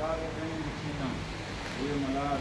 मलार ये मलार